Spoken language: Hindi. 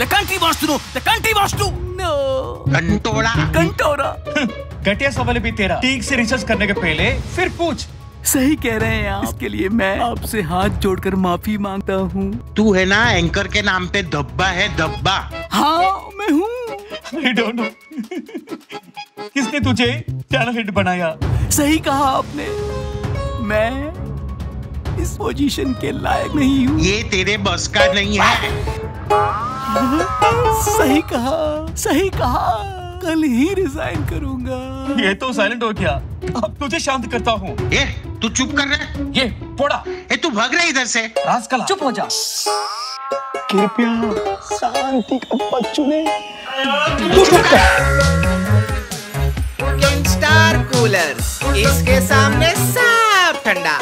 सुनो the country was to know कंटोड़ा कंटोरा। घटिया सवाल भी तेरा। ठीक से रिसर्च करने के पहले फिर पूछ। सही कह रहे हैं आप। इसके लिए मैं आपसे हाथ जोड़कर माफ़ी माँगता हूँ। तू है ना एंकर के नाम पे धब्बा है धब्बा। हाँ मैं हूँ। आई डोंट नो किसने तुझे चैनल हिट बनाया? सही कहा आपने। मैं इस पोजीशन के लायक नहीं हूँ। ये तेरे बस का नहीं है। सही कहा सही कहा। कल ही रिजाइन करूँगा। ये तो साइलेंट हो गया। अब तुझे शांत करता हूँ। ये तू चुप कर रहा। ये पोड़ा। ए तू भाग रहा है इधर से। राजकला चुप हो जा। कृपया शांति का पद चुने। स्टार कूलर इसके सामने साफ़ ठंडा।